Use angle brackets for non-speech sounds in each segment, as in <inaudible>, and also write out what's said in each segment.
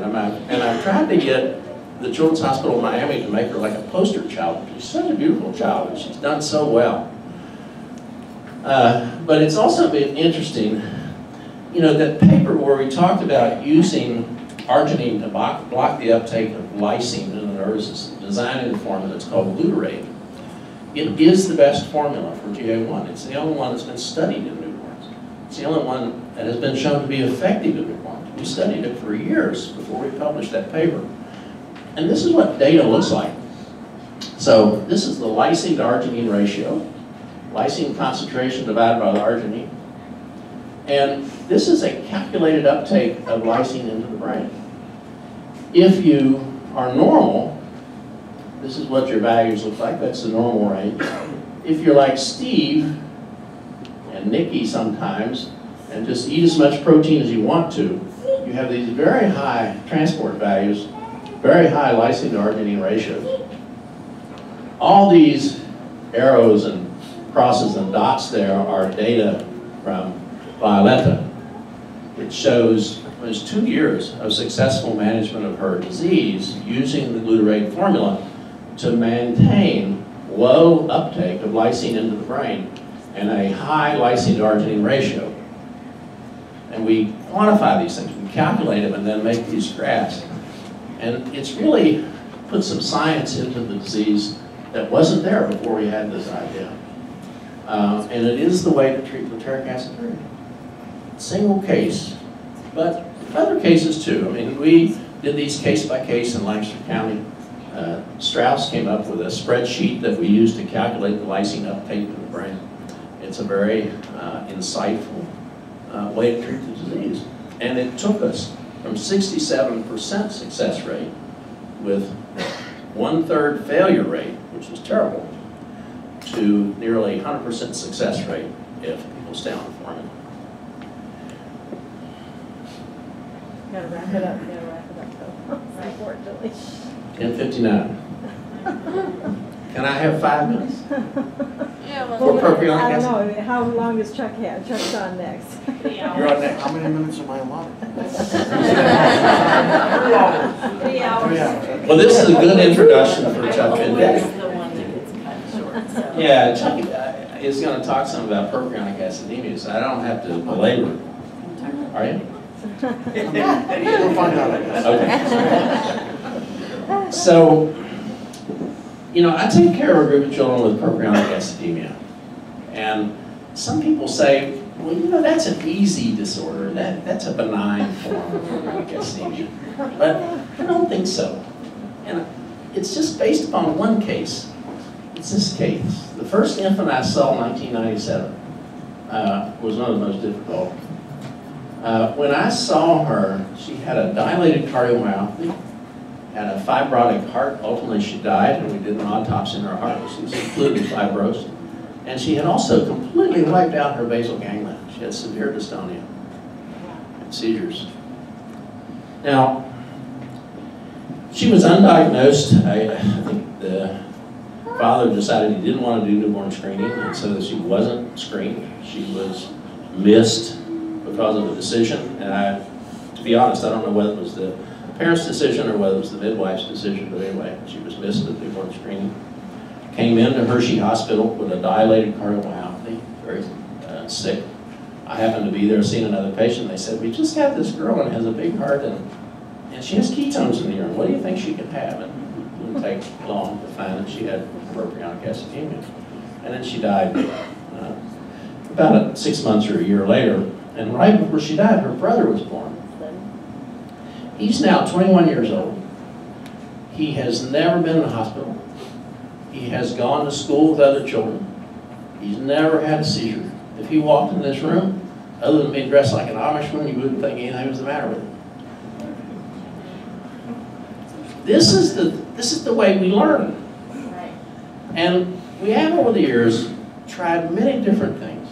And I've, and I've tried to get the Children's Hospital of Miami to make her like a poster child. She's such a beautiful child, and she's done so well. Uh, but it's also been interesting, you know, that paper where we talked about using arginine to block, block the uptake of lysine in the nervous system, designing a formula that's called Glutarade. It is the best formula for GA1. It's the only one that's been studied in newborns. It's the only one that has been shown to be effective in newborns. We studied it for years before we published that paper. And this is what data looks like. So this is the lysine to arginine ratio, lysine concentration divided by the arginine. And this is a calculated uptake of lysine into the brain. If you are normal, this is what your values look like, that's the normal range. If you're like Steve and Nikki sometimes, and just eat as much protein as you want to, you have these very high transport values, very high lysine to arginine ratios. All these arrows and crosses and dots there are data from Violetta. It shows was two years of successful management of her disease using the Glutarade formula to maintain low uptake of lysine into the brain and a high lysine to arginine ratio. And we quantify these things, calculate them and then make these graphs. And it's really put some science into the disease that wasn't there before we had this idea. Uh, and it is the way to treat glutaric aciduria. Single case, but other cases too. I mean, we did these case by case in Lancaster County. Uh, Strauss came up with a spreadsheet that we use to calculate the lysine uptake in the brain. It's a very uh, insightful uh, way to treat the disease. And it took us from 67% success rate with one-third failure rate, which is terrible, to nearly 100% success rate if people stay on the formula. Gotta wrap it up, gotta wrap it up though, unfortunately. 1059. <laughs> Can I have five minutes? <laughs> Yeah, For well, propionic I don't acid? know, I mean, how long does Chuck have? Chuck's on next. three You're on next. How many minutes am I allotted? <laughs> Three hours. Three hours. Well, this is a good introduction for I'm Chuck always Benedict. the one that gets cut short, so. Yeah, Chuck uh, is going to talk some about propionic acidemia, so I don't have to belabor it. Are you? We'll find out, I guess. Okay. So, you know, I take care of a group of children with propionic acidemia. And some people say, well, you know, that's an easy disorder. That, that's a benign form of acidemia. But I don't think so. And it's just based upon one case. It's this case. The first infant I saw in 1997 uh, was one of the most difficult. Uh, when I saw her, she had a dilated cardiomyopathy, had a fibrotic heart. Ultimately, she died, and we did an autopsy in her heart. Was completely fibrosed. And she had also completely wiped out her basal ganglia. She had severe dystonia and seizures. Now, she was undiagnosed. I, I think the father decided he didn't want to do newborn screening, and so she wasn't screened. She was missed because of a decision, and I, to be honest, I don't know whether it was the parents' decision or whether it was the midwife's decision, but anyway, she was missed at the newborn screening. Came into Hershey Hospital with a dilated cardiomyopathy, very uh, sick. I happened to be there seeing another patient. They said, we just had this girl and has a big heart and, and she has ketones in the urine. What do you think she could have? And it didn't take long to find that she had propionic acidemia. And then she died uh, about six months or a year later. And right before she died, her brother was born. He's now 21 years old. He has never been in a hospital. He has gone to school with other children. He's never had a seizure. If he walked in this room, other than being dressed like an Amishman, you wouldn't think anything was the matter with him. This is the, this is the way we learn. And we have over the years tried many different things.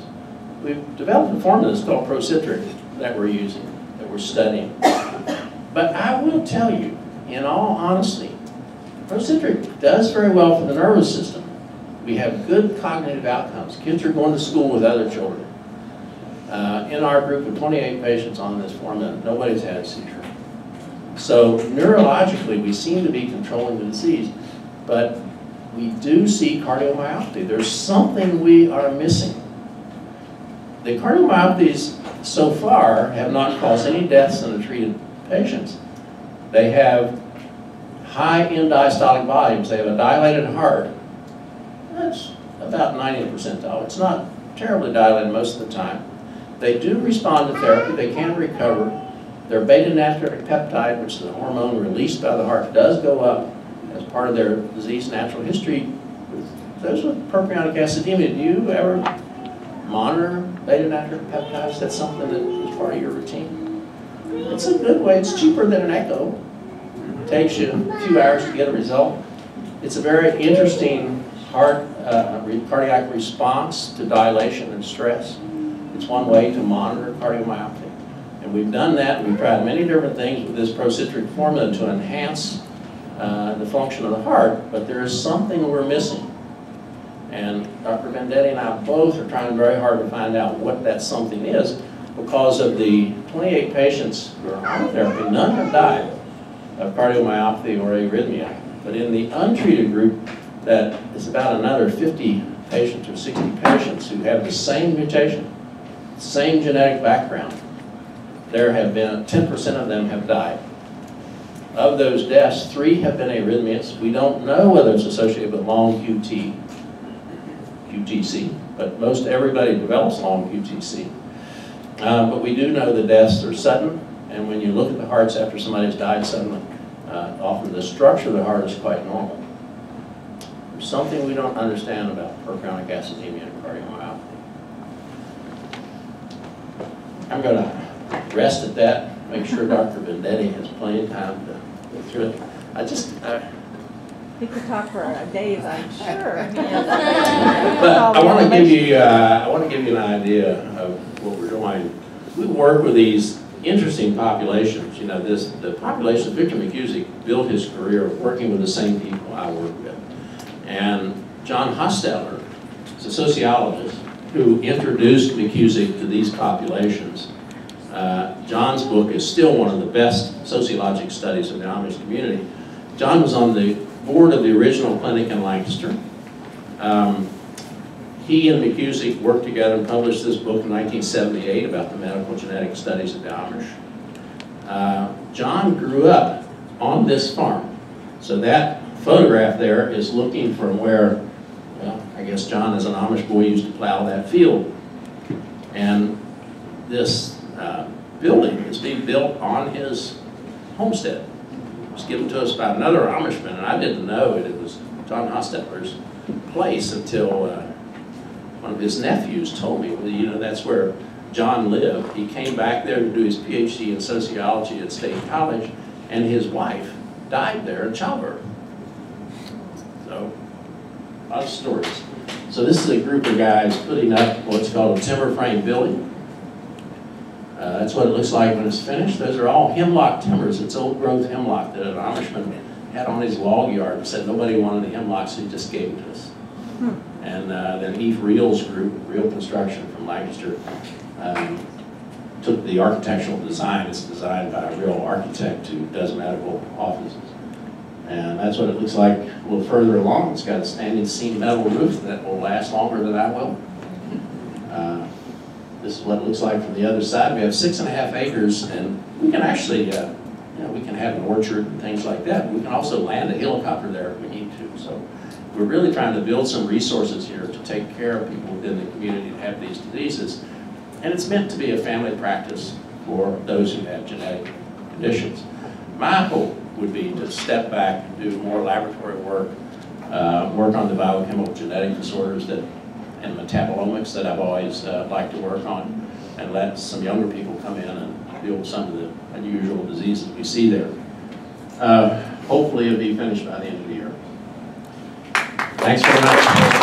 We've developed a formula that's called Procitric that we're using, that we're studying. But I will tell you, in all honesty, Procitric does very well for the nervous system. We have good cognitive outcomes. Kids are going to school with other children. Uh, in our group of 28 patients on this formula, nobody's had a seizure. So neurologically, we seem to be controlling the disease, but we do see cardiomyopathy. There's something we are missing. The cardiomyopathies so far have not caused any deaths in the treated patients. They have high end diastolic volumes. They have a dilated heart. That's about 90th percentile. It's not terribly dilated most of the time. They do respond to therapy. They can recover. Their beta natriuretic peptide, which is the hormone released by the heart, does go up as part of their disease natural history. Those with propionic acidemia, do you ever monitor beta natriuretic peptides? That's something that is part of your routine? It's a good way. It's cheaper than an echo. It Takes you a few hours to get a result. It's a very interesting heart, uh, cardiac response to dilation and stress. It's one way to monitor cardiomyopathy. And we've done that, we've tried many different things with this procitric formula to enhance uh, the function of the heart, but there is something we're missing. And Dr. Venditti and I both are trying very hard to find out what that something is. Because of the 28 patients who are on therapy, none have died of cardiomyopathy or arrhythmia. But in the untreated group, that is about another 50 patients or 60 patients who have the same mutation, same genetic background. There have been, 10% of them have died. Of those deaths, three have been arrhythmias. We don't know whether it's associated with long QT, QTC, but most everybody develops long QTC. Um, but we do know the deaths are sudden, and when you look at the hearts after somebody's died suddenly, uh, often the structure of the heart is quite normal. There's something we don't understand about propionic acidemia and cardiomyopathy. I'm going to rest at that, make sure Dr. Venditti has plenty of time to go through it. I just, uh, He could talk for days, I'm sure. <laughs> But I want to give you, uh, I want to give you an idea of doing. We work with these interesting populations, you know, this, the population, Victor McKusick built his career working with the same people I work with. And John Hostetler is a sociologist who introduced McKusick to these populations. Uh, John's book is still one of the best sociologic studies of the Amish community. John was on the board of the original clinic in Lancaster. Um, he and McKusick worked together and published this book in 1978 about the medical genetic studies of the Amish. Uh, John grew up on this farm. So that photograph there is looking from where, well, I guess John as an Amish boy used to plow that field. And this uh, building is being built on his homestead. It was given to us by another Amishman, and I didn't know it. It was John Hostetler's place until uh, one of his nephews told me, well, you know, that's where John lived. He came back there to do his PhD in sociology at State College, and his wife died there in childbirth. So, a lot of stories. So this is a group of guys putting up what's called a timber frame building. Uh, that's what it looks like when it's finished. Those are all hemlock timbers. It's old growth hemlock that an Amishman had on his log yard and said nobody wanted the hemlock, so he just gave it to us. And uh, then Eve Reel's group, Real Construction from Lancaster, um, took the architectural design. It's designed by a real architect who does medical offices. And that's what it looks like a little further along. It's got a standing seam metal roof that will last longer than I will. Uh, This is what it looks like from the other side. We have six and a half acres, and we can actually, uh, know, we can have an orchard and things like that. We can also land a helicopter there if we need to. So we're really trying to build some resources here to take care of people within the community that have these diseases. And it's meant to be a family practice for those who have genetic conditions. My hope would be to step back and do more laboratory work, uh, work on the biochemical genetic disorders that, and metabolomics that I've always uh, liked to work on, and let some younger people come in and deal with some of the unusual diseases we see there. Uh, hopefully it'll be finished by the end of the year. Thanks very much.